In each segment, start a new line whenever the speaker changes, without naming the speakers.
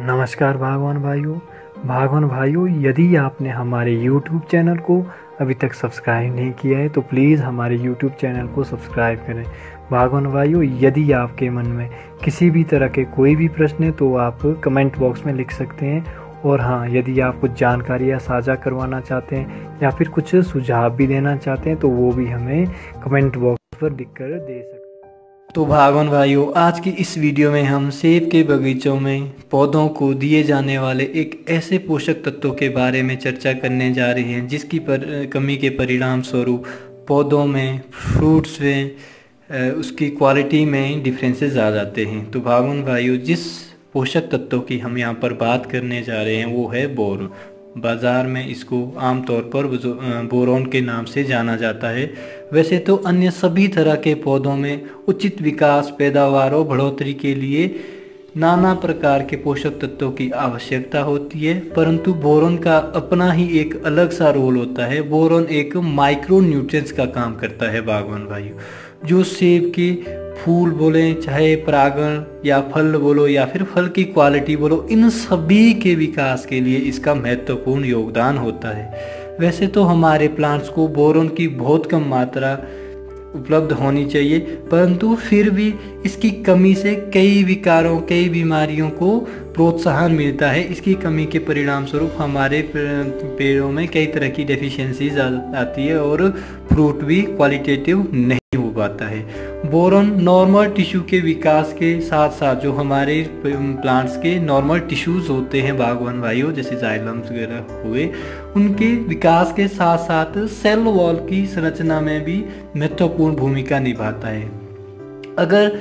नमस्कार भागवान भाइयों। भागवान भाइयों, यदि आपने हमारे YouTube चैनल को अभी तक सब्सक्राइब नहीं किया है तो प्लीज़ हमारे YouTube चैनल को सब्सक्राइब करें। भागवान भाइयों, यदि आपके मन में किसी भी तरह के कोई भी प्रश्न है तो आप कमेंट बॉक्स में लिख सकते हैं। और हाँ यदि आप कुछ जानकारियाँ साझा करवाना चाहते हैं, या फिर कुछ सुझाव भी देना चाहते हैं तो वो भी हमें कमेंट बॉक्स पर लिख कर दे सकते हैं। तो भागवान भाइयों आज की इस वीडियो में हम सेब के बगीचों में पौधों को दिए जाने वाले एक ऐसे पोषक तत्वों के बारे में चर्चा करने जा रहे हैं जिसकी पर, कमी के परिणाम स्वरूप पौधों में फ्रूट्स में उसकी क्वालिटी में डिफरेंसेस आ जाते हैं। तो भागवान भाइयों जिस पोषक तत्वों की हम यहाँ पर बात करने जा रहे हैं वो है बोर। बाज़ार में इसको आमतौर पर बोरोन के नाम से जाना जाता है। वैसे तो अन्य सभी तरह के पौधों में उचित विकास, पैदावार और बढ़ोतरी के लिए नाना प्रकार के पोषक तत्वों की आवश्यकता होती है, परंतु बोरोन का अपना ही एक अलग सा रोल होता है। बोरोन एक माइक्रो न्यूट्रिएंट्स का काम करता है, बागवान भाइयों, जो सेब के फूल बोले, चाहे परागण या फल बोलो या फिर फल की क्वालिटी बोलो, इन सभी के विकास के लिए इसका महत्वपूर्ण योगदान होता है। वैसे तो हमारे प्लांट्स को बोरोन की बहुत कम मात्रा उपलब्ध होनी चाहिए, परंतु फिर भी इसकी कमी से कई विकारों, कई बीमारियों को प्रोत्साहन मिलता है। इसकी कमी के परिणाम स्वरूप हमारे पेड़ों में कई तरह की डेफिशिएंसीज आती है और फ्रूट भी क्वालिटेटिव नहीं पाता है। बोरॉन नॉर्मल टिश्यू के विकास के साथ साथ जो हमारे प्लांट्स के नॉर्मल टिश्यूज होते हैं, बागवान वायु जैसे जाइलम्स वगैरह हुए, उनके विकास के साथ साथ सेल वॉल की संरचना में भी महत्वपूर्ण भूमिका निभाता है। अगर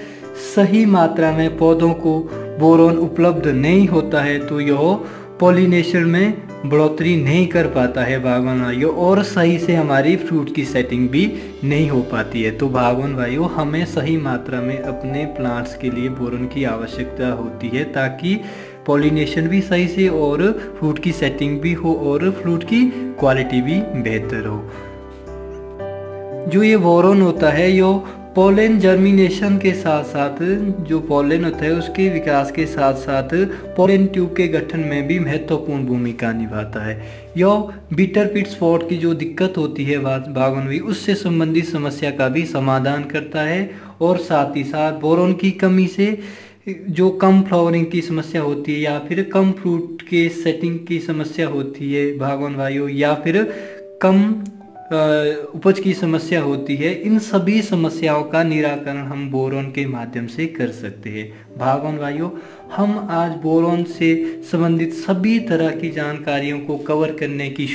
सही मात्रा में पौधों को बोरोन उपलब्ध नहीं होता है तो यह पोलिनेशन में बढ़ोतरी नहीं कर पाता है बागवान वायु और सही से हमारी फ्रूट की सेटिंग भी नहीं हो पाती है। तो बागवान वायु हमें सही मात्रा में अपने प्लांट्स के लिए बोरन की आवश्यकता होती है, ताकि पॉलिनेशन भी सही से और फ्रूट की सेटिंग भी हो और फ्रूट की क्वालिटी भी बेहतर हो। जो ये बोरोन होता है, यो पोलेन जर्मिनेशन के साथ साथ, जो पोलेन होता है, उसके विकास के साथ साथ पोलेन ट्यूब के गठन में भी महत्वपूर्ण भूमिका निभाता है। यह बीटर पिट स्पॉट की जो दिक्कत होती है बागवानवी उससे संबंधित समस्या का भी समाधान करता है और साथ ही साथ बोरोन की कमी से जो कम फ्लावरिंग की समस्या होती है या फिर कम फ्रूट के सेटिंग की समस्या होती है भागवान वायु या फिर कम उपज की समस्या होती है। इन सभी समस्याओं का निराकरण हम बोरोन के माध्यम से कर सकते हैं। भागवन भाइयों हम आज बोरोन से संबंधित सभी तरह की जानकारियों को कवर करने की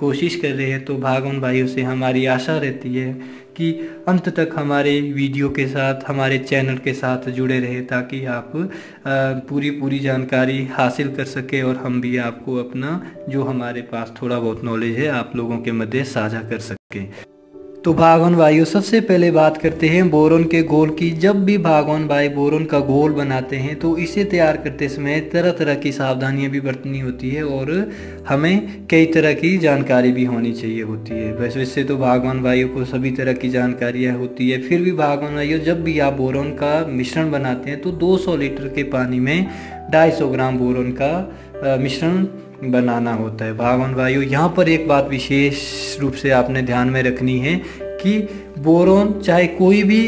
कोशिश कर रहे हैं तो भागवान भाइयों से हमारी आशा रहती है कि अंत तक हमारे वीडियो के साथ, हमारे चैनल के साथ जुड़े रहे ताकि आप पूरी पूरी जानकारी हासिल कर सके और हम भी आपको अपना, जो हमारे पास थोड़ा बहुत नॉलेज है, आप लोगों के मध्य साझा कर सकें। तो भागवन वायु सबसे पहले बात करते हैं बोरोन के गोल की। जब भी भागवन भाई बोरोन का गोल बनाते हैं तो इसे तैयार करते समय तरह तरह की सावधानियाँ भी बरतनी होती है और हमें कई तरह की जानकारी भी होनी चाहिए होती है। वैसे वैसे तो भागवान वायु को सभी तरह की जानकारियाँ होती है। फिर भी भागवान वायु जब भी आप बोरोन का मिश्रण बनाते हैं तो दो सौ लीटर के पानी में ढाई ग्राम बोरोन का मिश्रण बनाना होता है। भावन वायु, यहाँ पर एक बात विशेष रूप से आपने ध्यान में रखनी है कि बोरोन चाहे कोई भी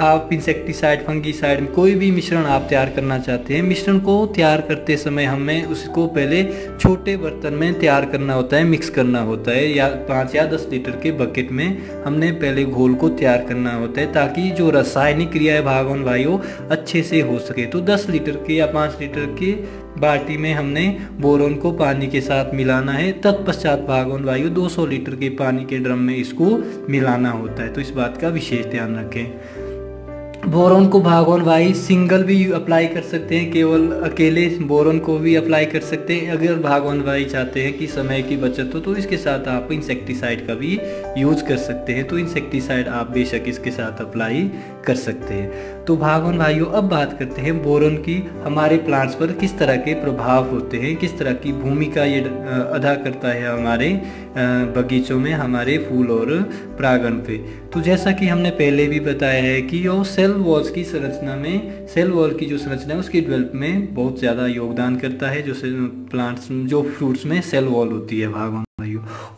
आप इंसेक्टिसाइड फंगीसाइड कोई भी मिश्रण आप तैयार करना चाहते हैं, मिश्रण को तैयार करते समय हमें उसको पहले छोटे बर्तन में तैयार करना होता है मिक्स करना होता है, या पाँच या दस लीटर के बकेट में हमने पहले घोल को तैयार करना होता है, ताकि जो रासायनिक क्रिया भागवन वायु अच्छे से हो सके। तो दस लीटर के या पाँच लीटर के बाल्टी में हमने बोरोन को पानी के साथ मिलाना है, तत्पश्चात भागवन वायु 200 लीटर के पानी के ड्रम में इसको मिलाना होता है। तो इस बात का विशेष ध्यान रखें। बोरोन को भागोन वाई सिंगल भी अप्लाई कर सकते हैं, केवल अकेले बोरोन को भी अप्लाई कर सकते हैं। अगर भागोन वाई चाहते हैं कि समय की बचत हो तो इसके साथ आप इंसेक्टिसाइड का भी यूज़ कर सकते हैं। तो इंसेक्टिसाइड आप बेशक इसके साथ अप्लाई कर सकते हैं। तो भागवन भाइयों अब बात करते हैं बोरन की, हमारे प्लांट्स पर किस तरह के प्रभाव होते हैं, किस तरह की भूमिका ये अदा करता है हमारे बगीचों में, हमारे फूल और प्रांगण पे। तो जैसा कि हमने पहले भी बताया है कि यो सेल वॉल्स की संरचना में सेल वॉल की जो संरचना है, उसकी डेवलप में बहुत ज़्यादा योगदान करता है, जो प्लांट्स जो फ्रूट्स में सेल वॉल होती है भागवन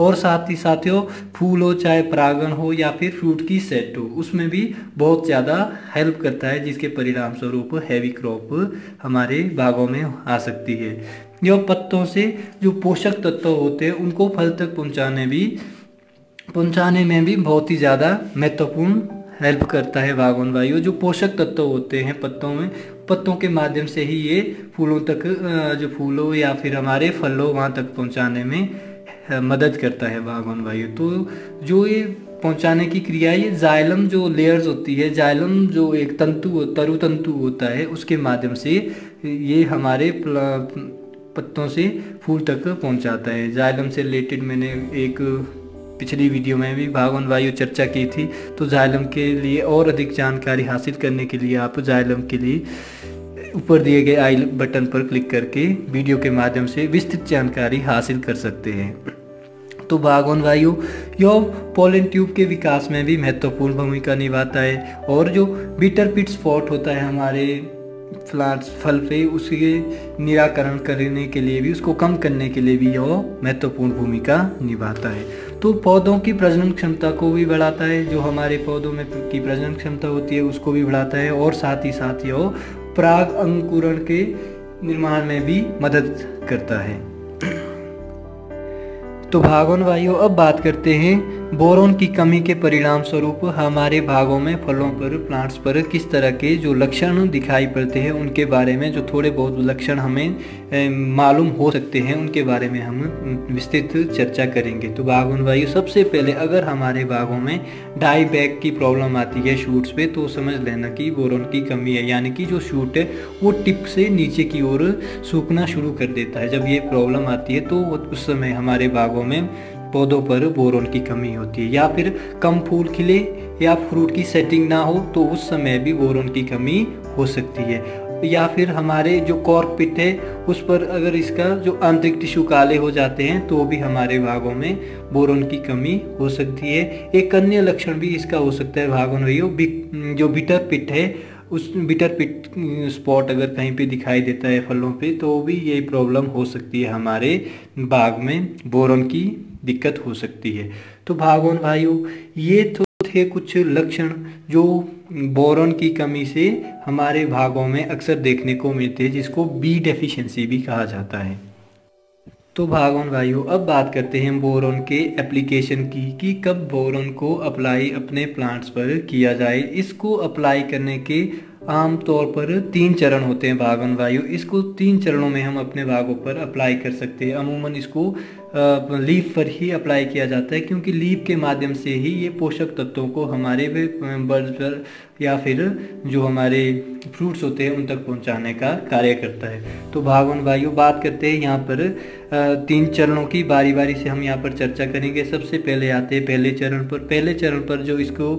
और साथ ही साथियों, फूल हो चाहे परागण हो या फिर फ्रूट की सेट हो, उसमें भी बहुत ज़्यादा हेल्प करता है, जिसके परिणाम स्वरूप हैवी क्रॉप हमारे बागों में आ सकती है। जो पत्तों से जो पोषक तत्व होते हैं, उनको फल तक पहुँचाने भी, पहुँचाने में भी बहुत ही ज़्यादा महत्वपूर्ण हेल्प करता है बागवान वायु जो पोषक तत्व होते हैं पत्तों में, पत्तों के माध्यम से ही ये फूलों तक जो फूलों या फिर हमारे फलों वहाँ तक पहुँचाने में मदद करता है बागवान वायु तो जो ये पहुँचाने की क्रिया ये जाइलम जो लेयर्स होती है, जाइलम जो एक तंतु तरु तंतु होता है, उसके माध्यम से ये हमारे पत्तों से फूल तक पहुंचाता है। जाइलम से रिलेटेड मैंने एक पिछली वीडियो में भी भागवन वायु चर्चा की थी। तो जाइलम के लिए और अधिक जानकारी हासिल करने के लिए आप जाइलम के लिए ऊपर दिए गए आई बटन पर क्लिक करके वीडियो के माध्यम से विस्तृत जानकारी हासिल कर सकते हैं। तो बागवान वायु यह पोलन ट्यूब के विकास में भी महत्वपूर्ण भूमिका निभाता है और जो बीटर पिट स्पॉट होता है हमारे प्लांट्स फल पे उसके निराकरण करने के लिए भी, उसको कम करने के लिए भी यह महत्वपूर्ण भूमिका निभाता है। तो पौधों की प्रजनन क्षमता को भी बढ़ाता है, जो हमारे पौधों में की प्रजनन क्षमता होती है, उसको भी बढ़ाता है और साथ ही साथ यह प्राग अंकुरण के निर्माण में भी मदद करता है। तो भागवन वायु अब बात करते हैं बोरोन की कमी के परिणाम स्वरूप हमारे भागों में फलों पर प्लांट्स पर किस तरह के जो लक्षण दिखाई पड़ते हैं, उनके बारे में जो थोड़े बहुत लक्षण हमें मालूम हो सकते हैं, उनके बारे में हम विस्तृत चर्चा करेंगे। तो बागवन वायु सबसे पहले अगर हमारे बागों में डाई बैग की प्रॉब्लम आती है शूट्स पे तो समझ लेना कि बोरोन की कमी है, यानी कि जो शूट है, वो टिप से नीचे की ओर सूखना शुरू कर देता है। जब ये प्रॉब्लम आती है तो उस समय हमारे बागों में पौधों पर बोरोन की कमी होती है, या फिर कम फूल खिले, या फ्रूट की सेटिंग ना हो तो उस समय भी बोरोन की कमी हो सकती है। या फिर हमारे जो कॉर्क पिट है, उस पर अगर इसका जो आंतरिक टिश्यू काले हो जाते हैं तो भी हमारे भागों में बोरोन की कमी हो सकती है। एक अन्य लक्षण भी इसका हो सकता है भागों जो बिटर पिट है उस बिटर पिट स्पॉट अगर कहीं पे दिखाई देता है फलों पे तो भी ये प्रॉब्लम हो सकती है हमारे बाग में, बोरन की दिक्कत हो सकती है। तो भागोन भाइयों, ये तो थे कुछ लक्षण जो बोरन की कमी से हमारे भागों में अक्सर देखने को मिलते हैं, जिसको बी डेफिशिएंसी भी कहा जाता है। तो भागवन भाइयों, अब बात करते हैं बोरोन के एप्लीकेशन की, कि कब बोरोन को अप्लाई अपने प्लांट्स पर किया जाए। इसको अप्लाई करने के आम तौर पर तीन चरण होते हैं भागवन वायु इसको तीन चरणों में हम अपने भागों पर अप्लाई कर सकते हैं। अमूमन इसको लीफ पर ही अप्लाई किया जाता है, क्योंकि लीफ के माध्यम से ही ये पोषक तत्वों को हमारे बर्ड्स पर या फिर जो हमारे फ्रूट्स होते हैं, उन तक पहुँचाने का कार्य करता है। तो भागवन वायु बात करते हैं यहाँ पर तीन चरणों की बारी बारी से हम यहाँ पर चर्चा करेंगे। सबसे पहले आते हैं पहले चरण पर। पहले चरण पर जो इसको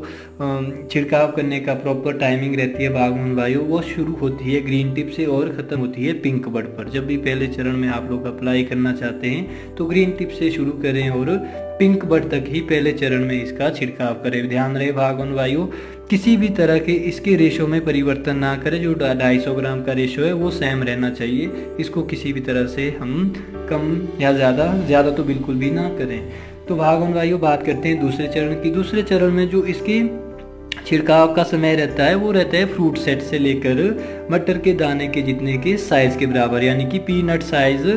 छिड़काव करने का प्रॉपर टाइमिंग रहती है बागवन वायु वो शुरू होती है ग्रीन टिप से और ख़त्म होती है पिंक बर्ड पर। जब भी पहले चरण में आप लोग अप्लाई करना चाहते हैं तो ग्रीन टिप से शुरू करें और पिंक बर्ड तक ही पहले चरण में इसका छिड़काव करें। ध्यान रहे भागवन वायु, किसी भी तरह के इसके रेशो में परिवर्तन ना करें। जो ढाई सौ ग्राम का रेशो है, वो सेम रहना चाहिए। इसको किसी भी तरह से हम कम या ज़्यादा ज़्यादा तो बिल्कुल भी ना करें। तो भागवन वायु बात करते हैं दूसरे चरण की। दूसरे चरण में जो इसकी छिड़काव का समय रहता है, वो रहता है फ्रूट सेट से लेकर मटर के दाने के जितने के साइज़ के बराबर, यानी कि पीनट साइज़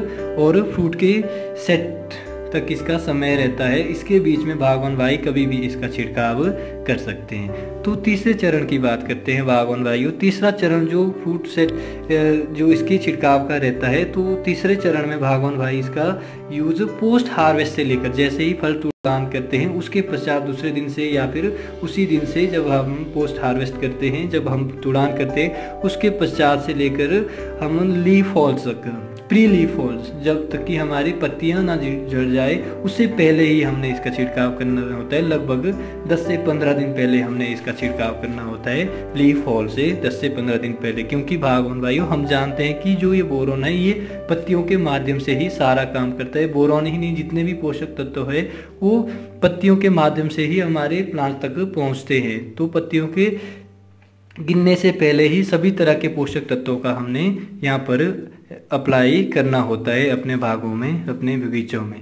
और फ्रूट के सेट तक इसका समय रहता है, इसके बीच में बागवान भाई कभी भी इसका छिड़काव कर सकते हैं। तो तीसरे चरण की बात करते हैं बागवान वायु तीसरा चरण जो फ्रूट सेट जो इसकी छिड़काव का रहता है तो तीसरे चरण में बागवान भाई इसका यूज़ पोस्ट हार्वेस्ट से लेकर, जैसे ही फल तुड़ान करते हैं, उसके पश्चात दूसरे दिन से या फिर उसी दिन से जब हम पोस्ट हार्वेस्ट करते हैं, जब हम तुड़ान करते हैं, उसके पश्चात से लेकर हम लीफ फॉल तक प्री लीफ फॉल्स जब तक कि हमारी पत्तियाँ ना झड़ जाए, उससे पहले ही हमने इसका छिड़काव करना होता है। लगभग 10 से 15 दिन पहले हमने इसका छिड़काव करना होता है लीफ हॉल से, दस से पंद्रह दिन पहले। क्योंकि भागवन वायु हम जानते हैं कि जो ये बोरोन है, ये पत्तियों के माध्यम से ही सारा काम करता है। बोरोन ही नहीं, जितने भी पोषक तत्व है, वो पत्तियों के माध्यम से ही हमारे प्लांट तक पहुँचते हैं। तो पत्तियों के गिनने से पहले ही सभी तरह के पोषक तत्वों का हमने यहाँ पर अप्लाई करना होता है अपने भागों में, अपने बगीचों में।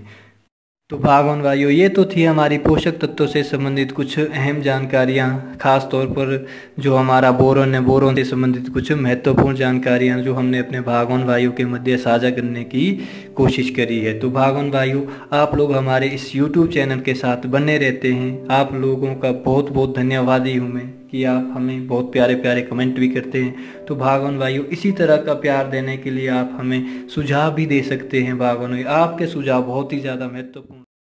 तो भागवन वायु ये तो थी हमारी पोषक तत्वों से संबंधित कुछ अहम जानकारियाँ, खास तौर पर जो हमारा बोरोन है, बोरोन से संबंधित कुछ महत्वपूर्ण जानकारियाँ जो हमने अपने भागवन वायु के मध्य साझा करने की कोशिश करी है। तो भागवन वायु आप लोग हमारे इस यूट्यूब चैनल के साथ बने रहते हैं। आप लोगों का बहुत बहुत धन्यवादी हूँ मैं। कि आप हमें बहुत प्यारे प्यारे कमेंट भी करते हैं। तो भागवन भाइयों, इसी तरह का प्यार देने के लिए आप हमें सुझाव भी दे सकते हैं भागवन भाई। आपके सुझाव बहुत ही ज़्यादा महत्वपूर्ण